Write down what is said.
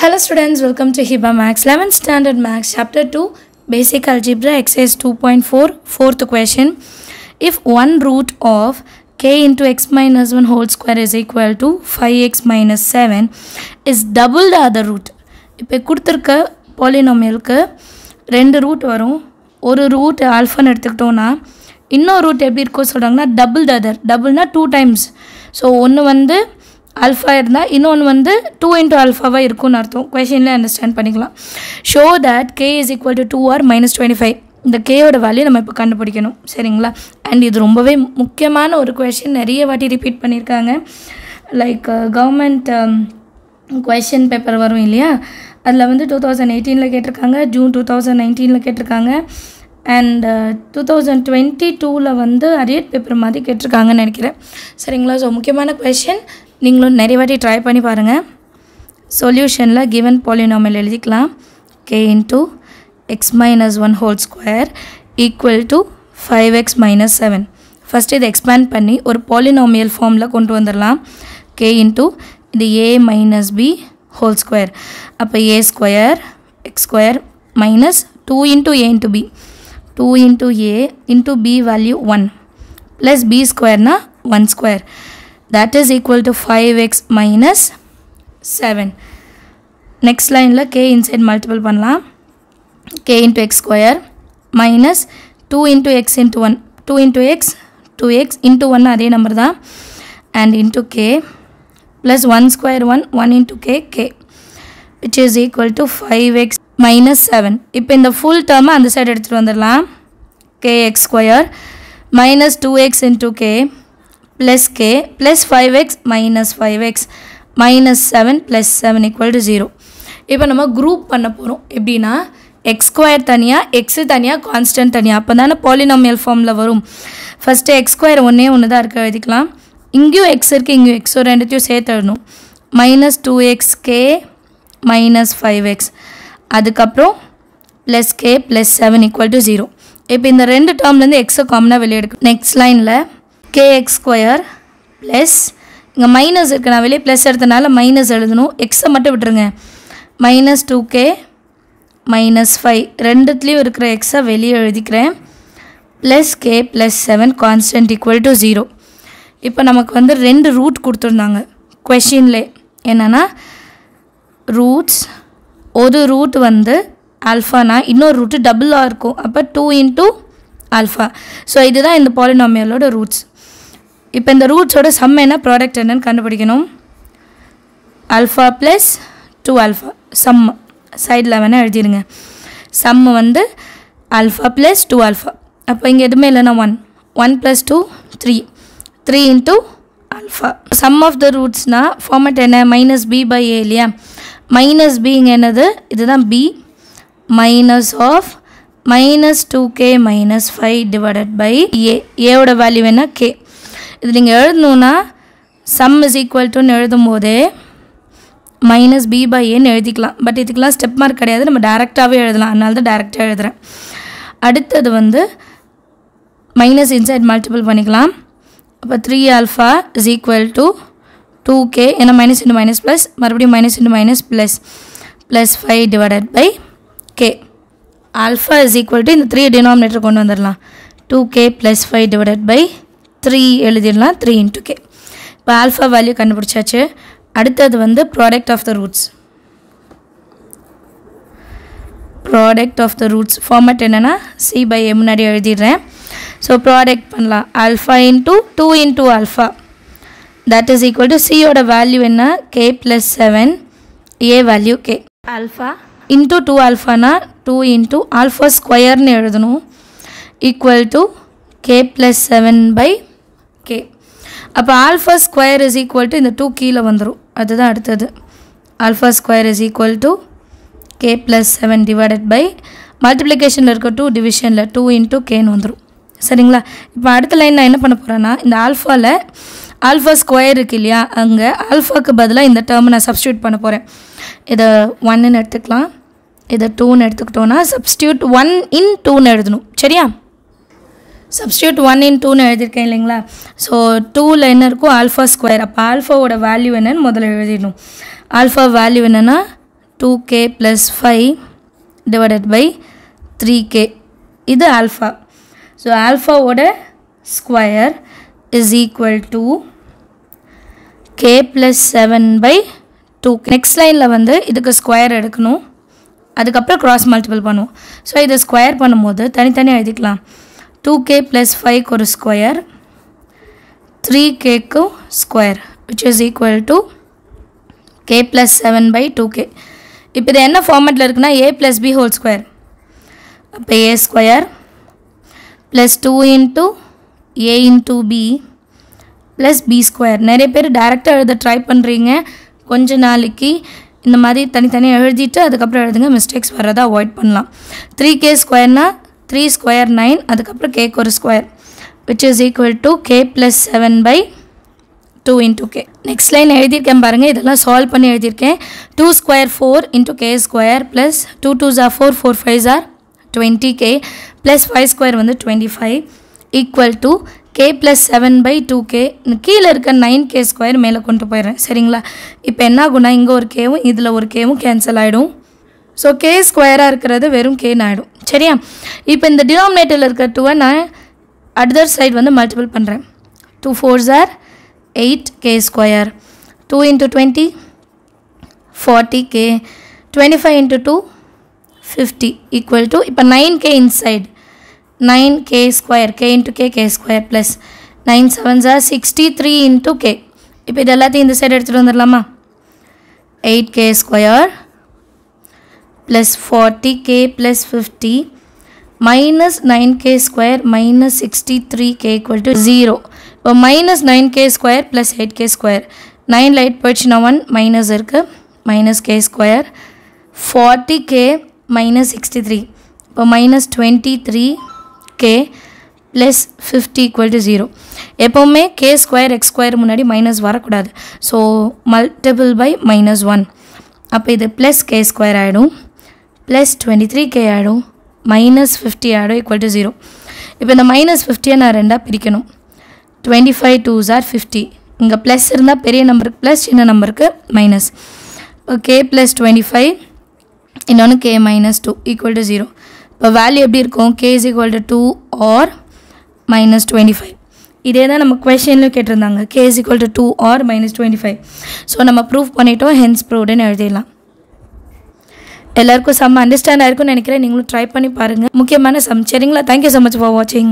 Hello students, welcome to Hiba Max 11th Standard Max Chapter 2 Basic Algebra Exercise 2.4 Fourth question If one root of k into x minus 1 whole square is equal to 5x minus 7 is double the other root இப்போ கொடுத்துருக்க பாலினோமியலுக்கு ரெண்டு root வரும் ஒரு root ஆல்ஃபான்னு எடுத்துக்கிட்டோன்னா இன்னொரு root எப்படி இருக்கோ சொல்கிறாங்கன்னா டபுள் த அதர் டபுள்னா டூ டைம்ஸ் ஸோ ஒன்று வந்து ஆல்ஃபா இருந்தால் இன்னொன்று வந்து டூ இன்ட்டு ஆல்ஃபாவாக இருக்கும்னு அர்த்தம். கொஷினில் அண்டர்ஸ்டாண்ட் பண்ணிக்கலாம். So that K is equal to two or minus twenty five இந்த கேயோட வேல்யூ நம்ம இப்போ கண்டுபிடிக்கணும். சரிங்களா? அண்ட் இது ரொம்பவே முக்கியமான ஒரு கொஷின் நிறைய வாட்டி ரிப்பீட் பண்ணியிருக்காங்க லைக் கவர்மெண்ட் கொஷின் பேப்பர் வரும் இல்லையா? அதில் வந்து டூ தௌசண்ட் எயிட்டீனில் கேட்டிருக்காங்க ஜூன் டூ தௌசண்ட் நைன்டீனில் கேட்டிருக்காங்க. அண்ட் டூ தௌசண்ட் டுவெண்ட்டி டூவில் வந்து அரியட் பேப்பர் மாதிரி கேட்டிருக்காங்கன்னு நினைக்கிறேன். சரிங்களா? ஸோ முக்கியமான கொஷின் நீங்களும் நிறைய வாட்டி ட்ரை பண்ணி பாருங்கள் சொல்யூஷனில் கிவன் பாலினாமல் எழுதிக்கலாம். K into X minus one whole square equal to five X minus seven first இதை எக்ஸ்பேண்ட் பண்ணி ஒரு பாலினாமியல் ஃபார்மில் கொண்டு வந்துடலாம். கே இன்ட்டு இது A minus B whole square அப்போ A square X square minus two into A into B two into A into B value one plus B ஸ்கொயர்னால் one square that is equal to 5x minus 7 next லைனில் k inside multiple பண்ணலாம் k into x square minus 2 into x into 1 2 into x 2x into 1 அதே number தான் and into k plus 1 square 1 1 into k k which is equal to 5x minus 7 இப்போ இந்த full டேர்மை அந்த side எடுத்துகிட்டு வந்துடலாம் kx square minus 2x into k plus k plus 5x minus 5x minus 7 plus 7 equal to 0 இப்போ நம்ம group பண்ண போகிறோம் எப்படின்னா எக்ஸ் ஸ்கொயர் தனியாக எக்ஸு தனியாக கான்ஸ்டன்ட் தனியாக அப்போ தானே பாலினாமியல் ஃபார்மில் வரும். ஃபஸ்ட்டு எக்ஸ் ஸ்கொயர் ஒன்றே ஒன்று தான் இருக்க. எழுதிக்கலாம். இங்கேயும் எக்ஸ் இருக்குது இங்கேயும் எக்ஸ் ஸோ ரெண்டுத்தையும் சேர்த்து எழுதணும் minus two X K minus five X அதுக்கப்புறம் plus K plus seven equal to zero இப்போ இந்த ரெண்டு டேர்ம்லேருந்து எக்ஸை காமனாக வெளியே எடுக்கும் நெக்ஸ்ட் லைனில் கேஎக்ஸ் ஸ்கொயர் ப்ளஸ் இங்கே மைனஸ் இருக்கு. நான் வெளியே ப்ளஸ் எடுத்தனால மைனஸ் எழுதணும். எக்ஸை மட்டும் விட்டுருங்க. Minus two K minus five ரெண்டுத்துலேயும் இருக்கிற எக்ஸை வெளியே எழுதிக்கிறேன். Plus K plus seven constant equal to zero இப்போ நமக்கு வந்து ரெண்டு ரூட் கொடுத்துருந்தாங்க. கொஷின்லே என்னென்னா ரூட்ஸ் ஒரு ரூட் வந்து ஆல்ஃபானா இன்னொரு ரூட்டு டபுளாக இருக்கும். அப்போ டூ இன்ட்டு ஆல்ஃபா ஸோ இதுதான் இந்த பாலினாமியலோட ரூட்ஸ் இப்போ இந்த ரூட்ஸோட சம் என்ன? ப்ராடக்ட் என்னன்னு கண்டுபிடிக்கணும். Alpha plus two alpha sum சைடில் வேணால் எழுதிடுங்க சம் வந்து ஆல்ஃபா ப்ளஸ் டூ ஆல்ஃபா அப்போ இங்கே எதுவுமே இல்லைன்னா one one plus two three three into alpha sum of the ரூட்ஸ்னால் format என்ன? மைனஸ் பி பை ஏ இல்லையா? மைனஸ் பிங்க என்னது? இதுதான் B minus of minus two K minus five divided by A ஏவோட வேல்யூ என்ன? கே இது நீங்கள் எழுதணுன்னா சம் இஸ் ஈக்குவல் டுன்னு எழுதும் போதே மைனஸ் பி பை ஏன்னு எழுதிக்கலாம். பட் இதுக்கெலாம் ஸ்டெப் மார்க் கிடையாது. நம்ம டேரெக்டாகவே எழுதலாம். அதனால தான் டேரெக்டாக எழுதுகிறேன் அடுத்தது வந்து மைனஸ் இன்சைட் மல்டிபிள் பண்ணிக்கலாம். அப்போ three alpha is equal to two K ஏன்னா மைனஸ் இன்ட்டு மைனஸ் ப்ளஸ் மறுபடியும் minus into minus plus plus five divided by K alpha is equal to இந்த த்ரீ டினாமினேட்டர் கொண்டு வந்துடலாம் two K plus five divided by three எழுதிடலாம். Three into K இப்போ alpha value கண்டுபிடிச்சாச்சு. அடுத்தது வந்து product of the roots product of the roots format என்னென்னா C by ஏ முன்னாடி எழுதிடுறேன். ஸோ ப்ராடக்ட் பண்ணலாம். Alpha into two into alpha that is equal to சியோட வேல்யூ என்ன? K plus seven A value K alpha into two ஆல்ஃபானா two into alpha ஸ்கொயர்னு எழுதணும். Equal to K plus seven by K அப்போ alpha square is equal to இந்த two கீழே வந்துடும் அதுதான் அடுத்தது. Alpha square is equal to K plus seven divided by மல்டிப்ளிகேஷனில் இருக்க two டிவிஷனில் டூ இன்ட்டு கேன்னு வந்துடும் சரிங்களா? இப்போ அடுத்த லைன் நான் என்ன பண்ண போகிறேன்னா இந்த ஆல்ஃபாவில் ஆல்ஃபா ஸ்கொயர் இருக்கு இல்லையா? அங்கே ஆல்ஃபாவுக்கு பதிலாக இந்த டேர்மை நான் சப்ஸ்டியூட் பண்ண போகிறேன் இதை ஒன்னுன்னு எடுத்துக்கலாம். இதை டூன்னு எடுத்துக்கிட்டோன்னா சப்ஸ்டியூட் ஒன் இன் டூன்னு எழுதணும். சரியா? சப்ஸ்டியூட் ஒன் இன் டூன்னு எழுதியிருக்கேன் இல்லைங்களா? ஸோ டூவில் என்ன இருக்கும் ஆல்ஃபா ஸ்கொயர் அப்போ ஆல்ஃபாவோட வேல்யூ என்னன்னு முதல்ல எழுதிடணும். ஆல்ஃபா வேல்யூ என்னென்னா two K plus five divided by three K இது alpha so ஆல்ஃபாவோட square is equal to K plus seven by two next லைனில் வந்து இதுக்கு ஸ்கொயர் எடுக்கணும். அதுக்கப்புறம் க்ராஸ் மல்டிபிள் பண்ணுவோம். ஸோ இதை ஸ்கொயர் பண்ணும்போது தனித்தனியாக எழுதிக்கலாம். டூ கே ப்ளஸ் ஃபைவ்க்கு ஒரு square three cake square which is equal to K plus seven by two K இப்போ இது என்ன ஃபார்மேட்டில் இருக்குன்னா A plus B whole square அப்போ A square plus two into A into B plus B square நிறைய பேர் டேரெக்டாக எழுத ட்ரை பண்ணுறீங்க கொஞ்ச நாளைக்கு இந்த மாதிரி தனித்தனியாக எழுதிட்டு அதுக்கப்புறம் எழுதுங்க. மிஸ்டேக்ஸ் வர்றதை அவாய்ட் பண்ணலாம். த்ரீ கே ஸ்கொயர்னால் த்ரீ ஸ்கொயர் நைன் அதுக்கப்புறம் கேக்கு ஒரு square which is equal to K plus seven by two into K next line எழுதியிருக்கேன் பாருங்கள் இதெல்லாம் சால்வ் பண்ணி எழுதியிருக்கேன். Two square four into K square plus two two jar four four five jar twenty K plus five square வந்து twenty five equal to K plus seven by two K கீழே இருக்க nine K square மேலே கொண்டு போயிடுறேன் சரிங்களா? இப்போ என்ன ஆகுனா இங்கே ஒரு கேவும் இதில் ஒரு கேவும் கேன்சல் ஆகிடும் ஸோ கே ஸ்கொயராக இருக்கிறது வெறும் கேன்னு ஆகிடும் சரியா? இப்போ இந்த டினாமினேட்டரில் இருக்கிற டூவை நான் அதர் சைடு வந்து மல்டிபிள் பண்ணுறேன் two four jar eight K square two into twenty forty K twenty five into two fifty equal to இப்போ nine K inside nine K square K into K K square plus nine seven jar sixty three into K இப்போ இது எல்லாத்தையும் இந்த side எடுத்துகிட்டு வந்துடலாமா? Eight K square plus forty K plus minus minus square K square minus sixty three K zero இப்போ minus nine K square plus eight K square nine light minus one minus இருக்குது minus K square forty K minus sixty three இப்போ minus twenty three K plus fifty equal to zero எப்போவுமே K square X square முன்னாடி minus வரக்கூடாது. So multiple by minus one அப்போ இது plus K square ஆகிடும் plus twenty three K ஆகிடும் minus fifty ஆகிடும் equal to zero இப்போ இந்த மைனஸ் ஃபிஃப்டியை நான் ரெண்டாக பிரிக்கணும். டுவெண்ட்டி ஃபைவ் டூ ஜார் ஃபிஃப்டி இங்கே ப்ளஸ் இருந்தால் பெரிய நம்பருக்கு ப்ளஸ் சின்ன நம்பருக்கு மைனஸ் இப்போ கே ப்ளஸ் டுவெண்ட்டி ஃபைவ் இன்னொன்று K minus two equal to zero இப்போ வேல்யூ எப்படி இருக்கும்? K is equal to two or minus twenty five இதே தான் நம்ம கொஷின்லையும் கேட்டிருந்தாங்க. K is equal to two or minus twenty five so நம்ம ப்ரூஃப் பண்ணிட்டோம் ஹென்ஸ் ப்ரூவ்டுன்னு எழுதிடலாம். எல்லாருக்கும் செம்ம அண்டர்ஸ்டாண்ட் ஆயிருக்கும்னு நினைக்கிறேன். நீங்களும் ட்ரை பண்ணி பாருங்கள் முக்கியமான சம். சரிங்களா? தேங்க்யூ ஸோ மச் ஃபார் வாட்சிங்